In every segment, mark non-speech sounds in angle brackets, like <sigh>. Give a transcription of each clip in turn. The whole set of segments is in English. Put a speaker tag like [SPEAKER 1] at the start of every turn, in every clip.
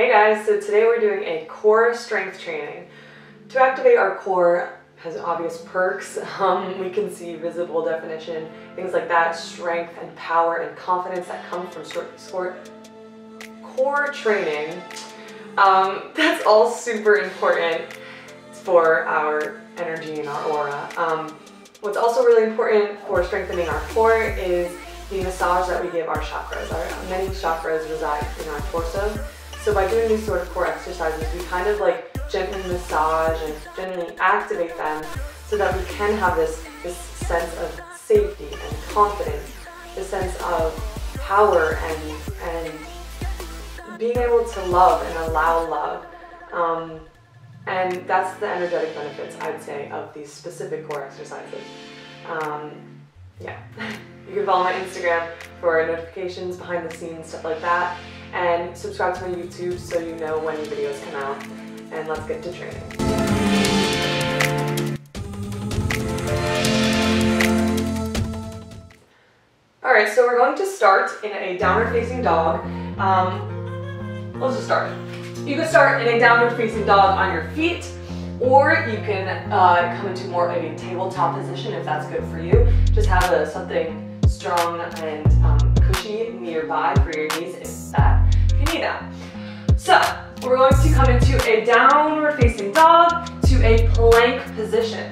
[SPEAKER 1] Hey guys, so today we're doing a core strength training. To activate our core has obvious perks. <laughs> Um, we can see visible definition, things like that, strength and power and confidence that come from sport, core training. Um, <laughs> that's all super important for our energy and our aura. Um, what's also really important for strengthening our core is the massage that we give our chakras. Our, many chakras reside in our torso. So by doing these sort of core exercises, we kind of like gently massage and gently activate them so that we can have this, this sense of safety and confidence, the sense of power and, and being able to love and allow love. Um, and that's the energetic benefits, I'd say, of these specific core exercises. Um, yeah. <laughs> you can follow my Instagram for notifications, behind the scenes, stuff like that and subscribe to my YouTube so you know when new videos come out. And let's get to training. Alright, so we're going to start in a downward facing dog. Um, let's just start. You can start in a downward facing dog on your feet, or you can uh, come into more of a tabletop position if that's good for you. Just have a, something strong and um, cushy nearby for your knees if that So we're going to come into a downward facing dog to a plank position.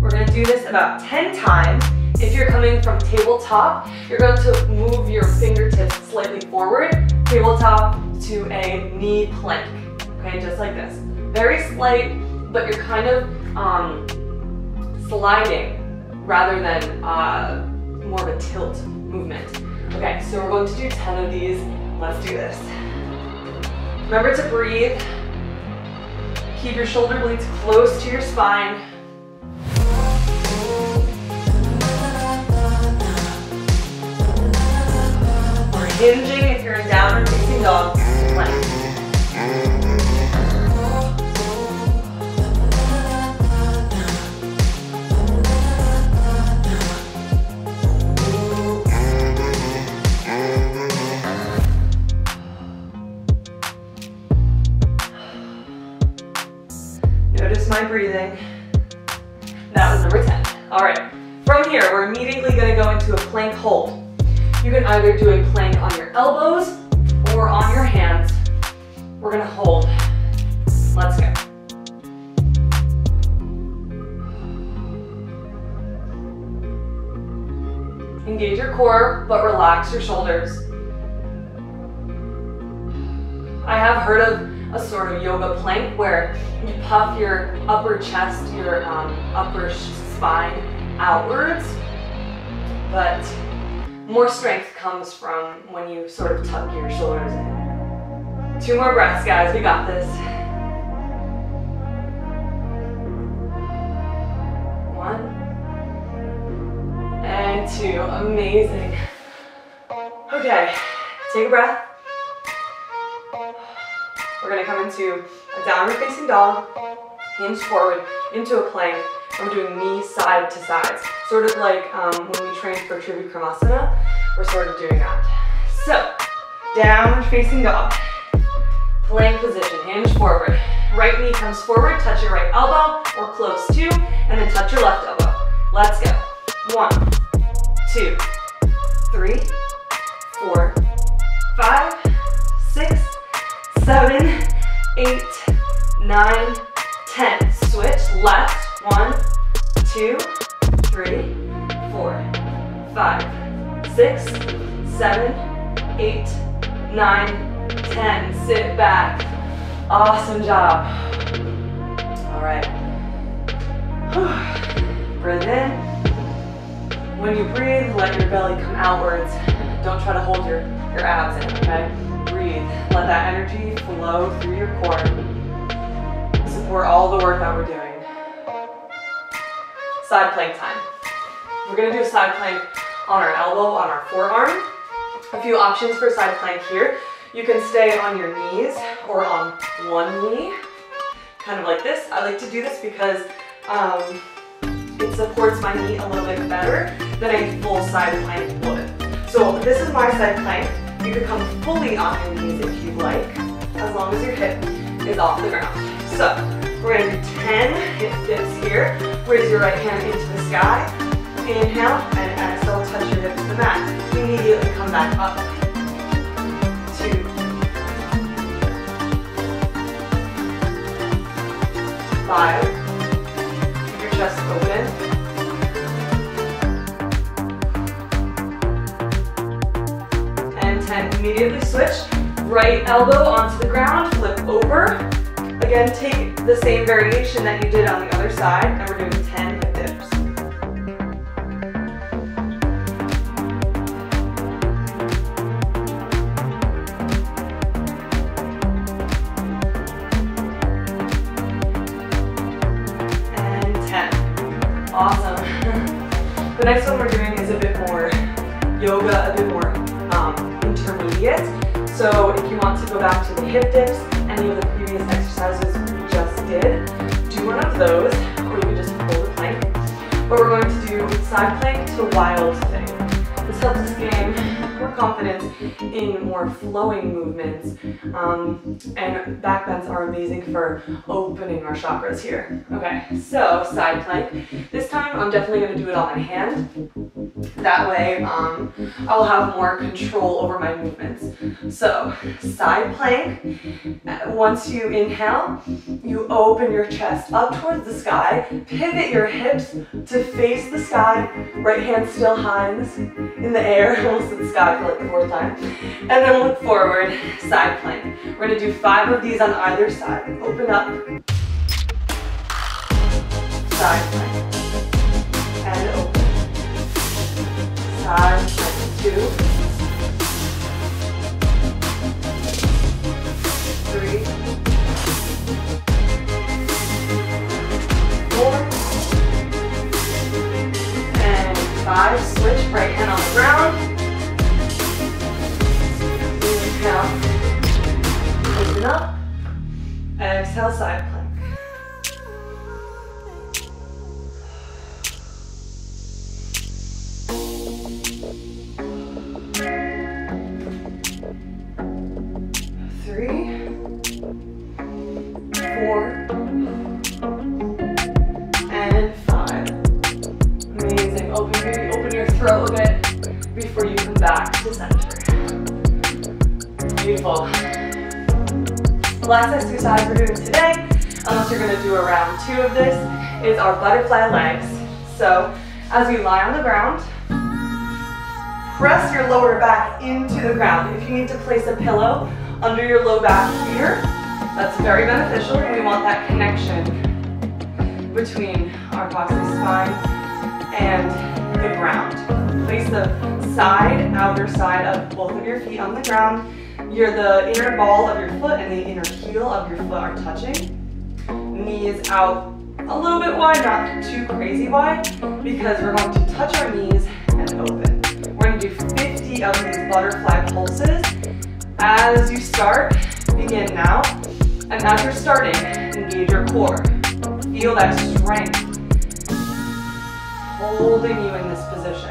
[SPEAKER 1] We're gonna do this about 10 times. If you're coming from tabletop, you're going to move your fingertips slightly forward, tabletop to a knee plank, okay, just like this. Very slight, but you're kind of um, sliding rather than uh, more of a tilt movement. Okay, so we're going to do 10 of these Let's do this. Remember to breathe. Keep your shoulder blades close to your spine. We're hinging if you're in downward facing dog my breathing. That was number 10. All right, from here, we're immediately gonna go into a plank hold. You can either do a plank on your elbows or on your hands. We're gonna hold. Let's go. Engage your core, but relax your shoulders. I have heard of a sort of yoga plank where you puff your upper chest, your um, upper spine outwards, but more strength comes from when you sort of tuck your shoulders in. Two more breaths, guys, we got this. One, and two, amazing. Okay, take a breath. We're gonna come into a downward facing dog, hinge forward into a plank, we're doing knee side to sides. Sort of like um, when we train for Trivikramāsana, we're sort of doing that. So, downward facing dog, plank position, hinge forward. Right knee comes forward, touch your right elbow, or close to, and then touch your left elbow. Let's go. One, two, three, four, five, seven, eight, nine, ten. Switch left. One, two, three, four, five, six, seven, eight, nine, ten. Sit back. Awesome job. All right. <sighs> Breathe in. When you breathe, let your belly come outwards. Don't try to hold your, your abs in, okay? Let that energy flow through your core. Support all the work that we're doing. Side plank time. We're gonna do a side plank on our elbow, on our forearm. A few options for side plank here. You can stay on your knees or on one knee, kind of like this. I like to do this because um, it supports my knee a little bit better than a full side plank would. So this is my side plank. You can come fully on your knees if you like. as long as your hip is off the ground. So we're gonna do 10 hip dips here. Raise your right hand into the sky. Inhale and exhale, touch your hips to the mat. Immediately come back up. Two. Five. Switch. Right elbow onto the ground, flip over. Again, take the same variation that you did on the other side, and we're doing 10 hip dips. And 10. Awesome. <laughs> the next one we're doing is a bit more yoga, a bit more um, intermediate. So if you want to go back to the hip dips, any of the previous exercises we just did, do one of those, or you can just hold the plank. But we're going to do side plank to wild thing. This helps us gain more confidence in more flowing movements. Um, and back bends are amazing for opening our chakras here. Okay, so side plank. This time I'm definitely gonna do it on my hand. That way um, I'll have more control over my movements. So side plank, uh, once you inhale, you open your chest up towards the sky, pivot your hips to face the sky, right hand still high in the, in the air, <laughs> almost in the sky for like the fourth time, and then look forward, side plank. We're gonna do five of these on either side. Open up, side plank, and open side, two, three, four, and five. Switch, right hand on the ground. Um, a bit before you come back to center. Beautiful. Last exercise we're doing today, unless you're gonna do a round two of this, is our butterfly legs. So as we lie on the ground, press your lower back into the ground. If you need to place a pillow under your low back here. That's very beneficial. We want that connection between our coccyx spine and the ground. Place the side, outer side of both of your feet on the ground. You're the inner ball of your foot and the inner heel of your foot are touching. Knees out a little bit wide, not too crazy wide, because we're going to touch our knees and open. We're going to do 50 of these butterfly pulses as you start, begin now. And as you're starting, engage your core. Feel that strength holding you in this position.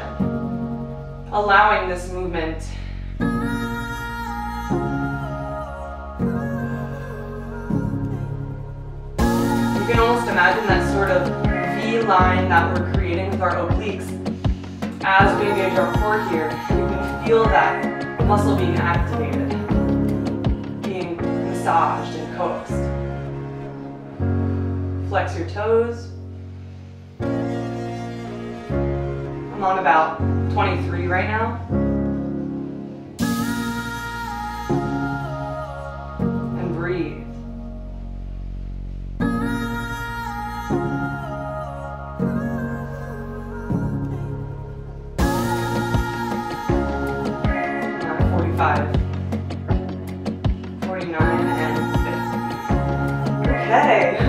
[SPEAKER 1] Allowing this movement can almost imagine that sort of V line that we're creating with our obliques. As we engage our core here, you can feel that muscle being activated being massaged and coaxed. Flex your toes. I'm on about 23 right now. Okay. <laughs>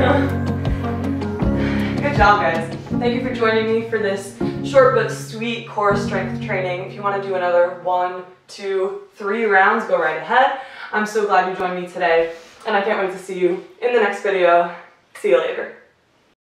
[SPEAKER 1] Good job, guys. Thank you for joining me for this short but sweet core strength training. If you want to do another one, two, three rounds, go right ahead. I'm so glad you joined me today, and I can't wait to see you in the next video. See you later.